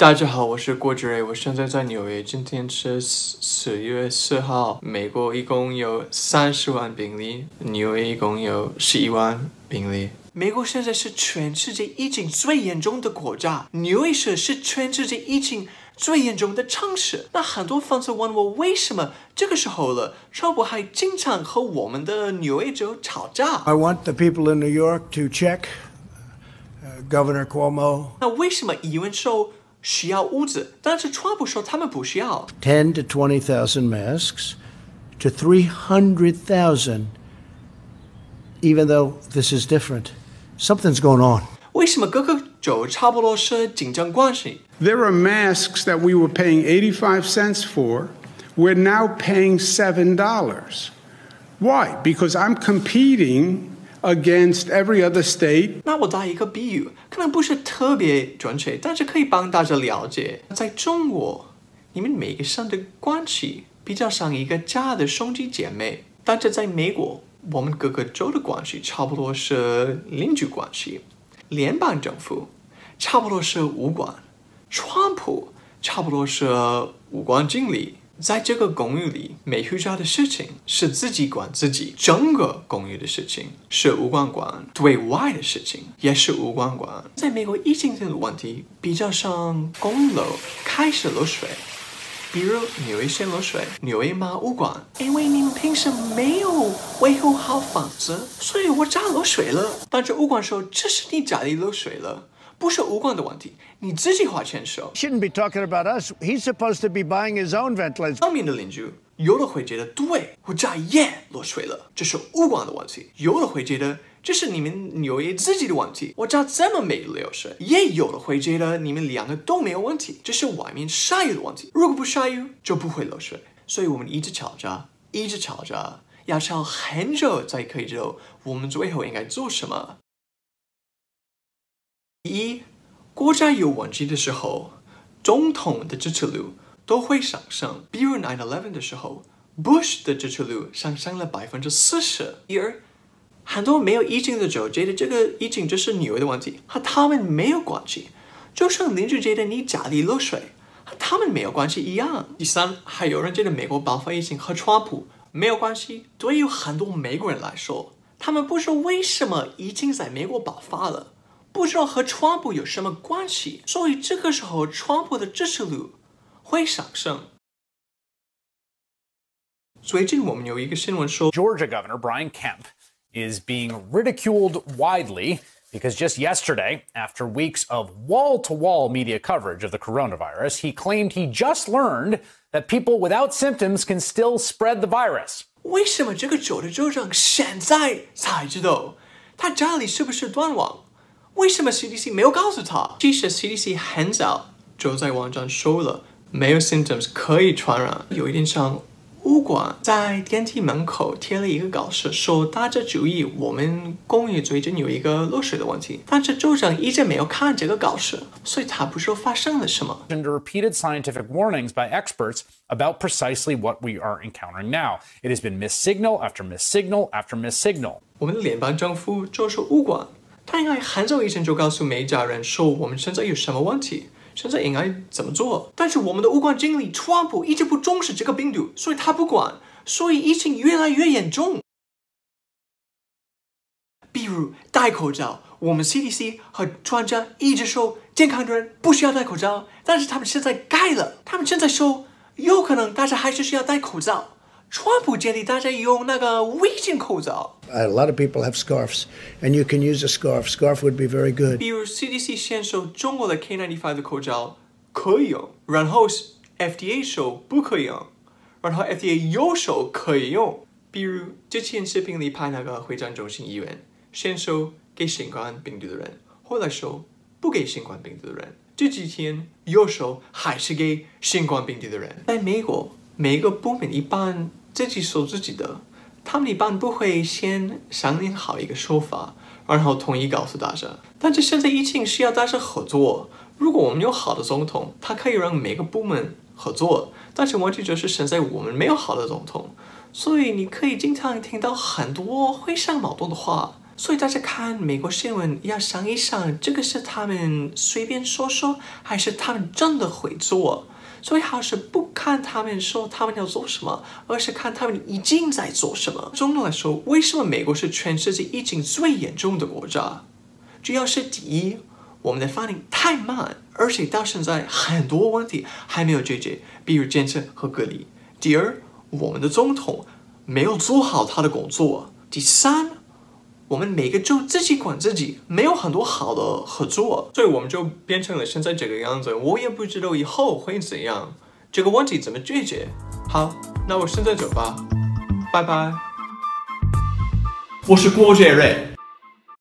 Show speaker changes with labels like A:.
A: 大家好，我是郭志瑞，我现在在纽约。今天是十月四号，美国一共有三十万病例，纽约一共有十一万病例。美国现在是全世界疫情最严重的国家，纽约市是全世界疫情最严重的城市。那很多粉丝问我，为什么这个时候了，川普还经常和我们的纽约州吵架
B: ？I want the people in New York to check uh, Governor Cuomo
A: 那为什么疑问说需要屋子，但是川普说他们不需要？
B: 10 to 20,000 masks to 300,000, even though this is different. Something's going on.
A: 为什么各个州差不多是竞争关系？
C: There are masks that we were paying 85 cents for. We're now paying $7. Why? Because I'm competing against every other state
A: 那我打一个比喻，可能不是特别准确，但是可以帮大家了解。在中国，你们每个省的关系比较像一个家的兄弟姐妹，但是在美国，我们各个州的关系差不多是邻居关系。联邦政府差不多是武官，川普差不多是武官经理。在这个公寓里，每户家的事情是自己管自己，整个公寓的事情是武官管，对外的事情也是武官管。在美国，疫情的问题比较像公楼开始漏水，比如纽约县漏水，纽约马武管，因为你们平时没有维护好房子，所以我家漏水了。但是物管说这是你家里漏水了，不是武管的问题，你自己花钱收。
B: Shouldn't be talking about us. He's supposed to be buying his own ventilators.
A: 上面的邻居有的会觉得对我家也漏水了，这是物管的问题；有的会觉得这是你们纽约自己的问题，我家这么没流水；也有的会觉得你们两个都没有问题，这是外面下雨的问题。如果不下雨，就不会漏水。所以我们一直吵架，一直吵架，要吵很久才可以知道我们最后应该做什么。一，国家有问题的时候，总统的支持率都会上升。比如 nine eleven 的时候，Bush 的支持率上升了百分之四十。第二，很多没有疫情的州觉得这个疫情就是纽约的问题，和他们没有关系。就像邻居觉得你家里漏水，和他们没有关系一样。第三，还有人觉得美国爆发疫情和川普没有关系。对于很多美国人来说，他们不知道为什么疫情在美国爆发了。不知道和川普有什么关系，所以这个时候川普的支持率会上升。最近我们有一个新闻说，
D: Georgia Governor Brian Kemp is being ridiculed widely because just yesterday, after weeks of wall to wall media coverage of the coronavirus, he claimed he just learned that people without symptoms can still spread the virus.
A: 为什么这个州的州长现在才知道他家里是不是断网？ 为什么 CDC 没有告诉他？其实 CDC 很早就在网站说了，没有 symptoms 可以传染，有一点像。物管在电梯门口贴了一个告示，说大家注意，我们公寓最近有一个漏水的问题。但是州长一直没有看这个告示，所以他不知道发生了什么。
D: And repeated scientific warnings by experts about precisely what we are encountering now. It has been missignal after missignal after missignal.
A: 我们的联邦政府就是物管，他应该很早以前就告诉美甲人说我们现在有什么问题，现在应该怎么做。但是我们的物管经理川普一直不重视这个病毒，所以他不管，所以疫情越来越严重。比如戴口罩，我们 CDC 和专家一直说健康的人不需要戴口罩，但是他们现在改了，他们现在说有可能大家还是需要戴口罩。川普建议大家用那个微型口罩。
B: A lot of people have scarves, and you can use a scarf. Scarf would be very good.
A: 比如 CDC 先说中国的 K95 的口罩可以用，然后 FDA 说不可以用，然后 FDA 又说可以用。比如之前视频里拍那个会战中心医院，先说给新冠病毒的人，后来说不给新冠病毒的人，这几天又说还是给新冠病毒的人。在美国，每个部门一般自己说自己的，他们一般不会先商量好一个说法，然后统一告诉大家。但是现在疫情需要大家合作，如果我们有好的总统，他可以让每个部门合作。但是问题就是现在我们没有好的总统，所以你可以经常听到很多会上矛盾的话。所以大家看美国新闻要想一想，这个是他们随便说说，还是他们真的会做？所以还是不看他们说他们要做什么，而是看他们已经在做什么。总的来说，为什么美国是全世界疫情最严重的国家？主要是第一，我们的反应太慢，而且到现在很多问题还没有解决，比如检测和隔离。第二，我们的总统没有做好他的工作。第三。我们每个就自己管自己，没有很多好的合作，所以我们就变成了现在这个样子。我也不知道以后会怎样，这个问题怎么解决？好，那我现在走吧，拜拜。我是郭杰瑞。